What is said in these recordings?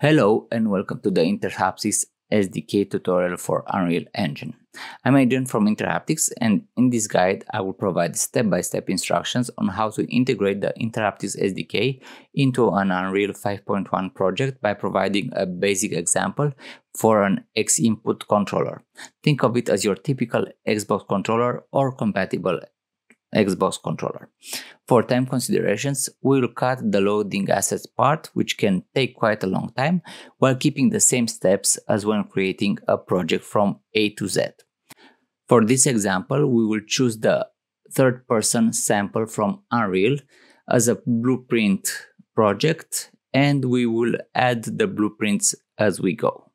Hello and welcome to the Interhaptics SDK tutorial for Unreal Engine. I'm Adrian from Interhaptics and in this guide I will provide step-by-step -step instructions on how to integrate the Interhaptics SDK into an Unreal 5.1 project by providing a basic example for an X-input controller. Think of it as your typical Xbox controller or compatible Xbox controller. For time considerations, we will cut the loading assets part, which can take quite a long time, while keeping the same steps as when creating a project from A to Z. For this example, we will choose the third person sample from Unreal as a blueprint project and we will add the blueprints as we go.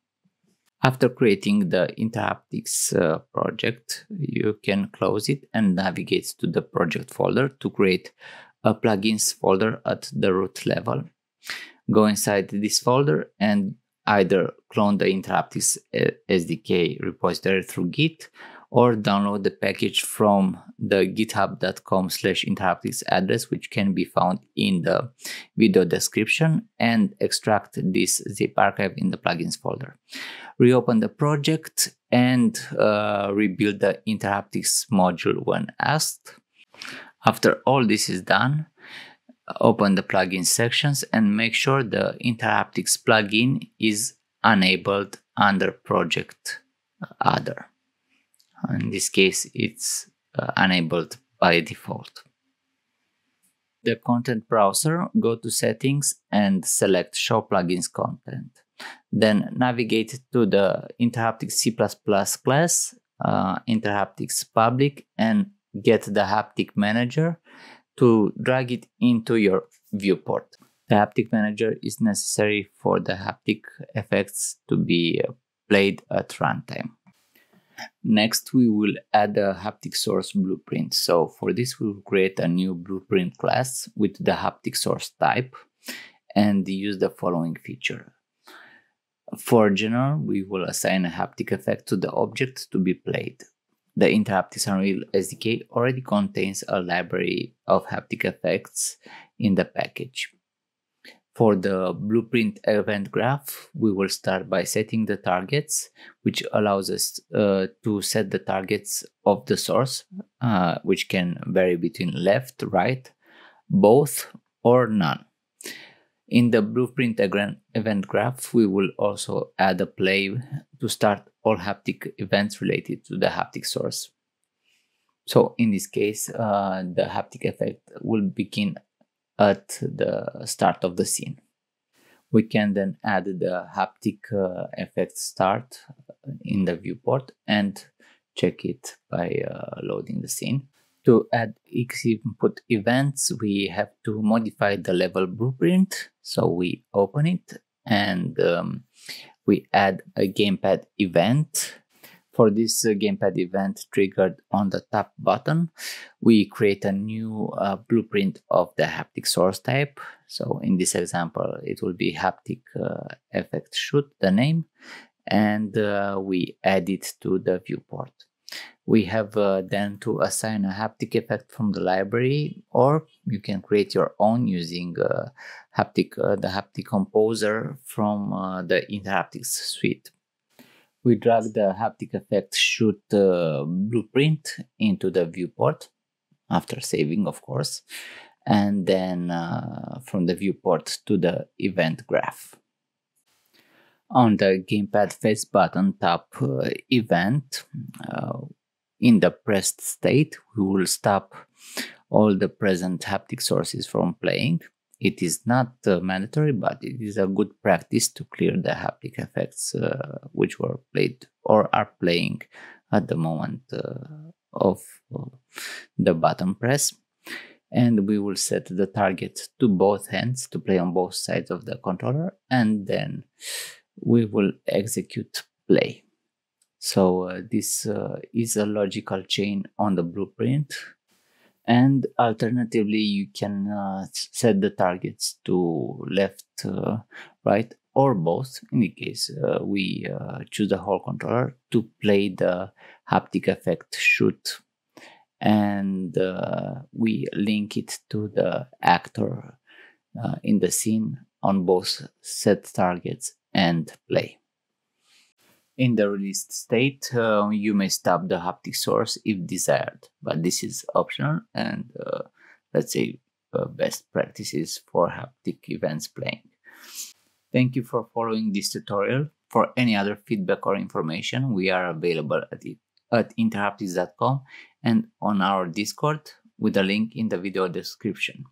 After creating the Interhaptics uh, project, you can close it and navigate to the project folder to create a plugins folder at the root level. Go inside this folder and either clone the Interhaptics uh, SDK repository through Git or download the package from the github.com slash interhaptics address, which can be found in the video description and extract this zip archive in the plugins folder. Reopen the project and uh, rebuild the interhaptics module when asked. After all this is done, open the plugin sections and make sure the interhaptics plugin is enabled under project other. In this case, it's uh, enabled by default. The content browser, go to settings and select show plugins content. Then navigate to the Interhaptics C++ class, uh, Interhaptics public and get the haptic manager to drag it into your viewport. The haptic manager is necessary for the haptic effects to be uh, played at runtime. Next, we will add a haptic source blueprint. So for this, we will create a new blueprint class with the haptic source type and use the following feature. For general, we will assign a haptic effect to the object to be played. The Interhaptics Unreal SDK already contains a library of haptic effects in the package. For the blueprint event graph, we will start by setting the targets, which allows us uh, to set the targets of the source, uh, which can vary between left, right, both, or none. In the blueprint event graph, we will also add a play to start all haptic events related to the haptic source. So in this case, uh, the haptic effect will begin at the start of the scene. We can then add the haptic uh, effect start in the viewport and check it by uh, loading the scene. To add X input events, we have to modify the level blueprint. So we open it and um, we add a gamepad event for this uh, gamepad event triggered on the top button, we create a new uh, blueprint of the haptic source type. So in this example, it will be haptic uh, effect shoot, the name, and uh, we add it to the viewport. We have uh, then to assign a haptic effect from the library, or you can create your own using uh, haptic, the haptic composer from the Interhaptics suite we drag the haptic effect shoot uh, blueprint into the viewport after saving, of course, and then uh, from the viewport to the event graph. On the gamepad face button tap uh, event, uh, in the pressed state, we will stop all the present haptic sources from playing it is not uh, mandatory, but it is a good practice to clear the haptic effects uh, which were played or are playing at the moment uh, of uh, the button press. And we will set the target to both hands to play on both sides of the controller, and then we will execute play. So uh, this uh, is a logical chain on the blueprint and alternatively you can uh, set the targets to left uh, right or both in the case uh, we uh, choose the whole controller to play the haptic effect shoot and uh, we link it to the actor uh, in the scene on both set targets and play. In the released state, uh, you may stop the haptic source if desired, but this is optional and uh, let's say uh, best practices for haptic events playing. Thank you for following this tutorial. For any other feedback or information, we are available at, at interhaptics.com and on our Discord with a link in the video description.